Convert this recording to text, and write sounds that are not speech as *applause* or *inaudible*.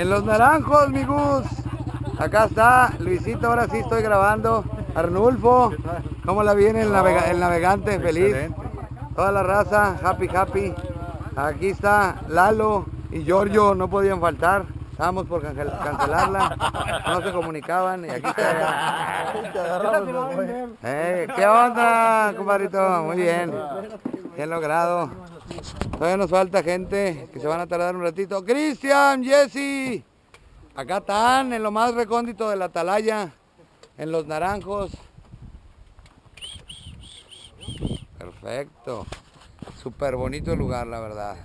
En los naranjos, mi Gus. Acá está Luisito, ahora sí estoy grabando. Arnulfo, ¿cómo la viene el, navega- el navegante? Feliz. Toda la raza, happy, happy. Aquí está Lalo y Giorgio, no podían faltar. Estábamos por cancel- cancelarla, no se comunicaban y aquí está. *laughs* Eh, ¿Qué onda, compadrito? Muy bien. Bien logrado. Todavía nos falta gente que se van a tardar un ratito. Cristian, Jesse. Acá están, en lo más recóndito de la atalaya, en los naranjos. Perfecto. Súper bonito el lugar, la verdad.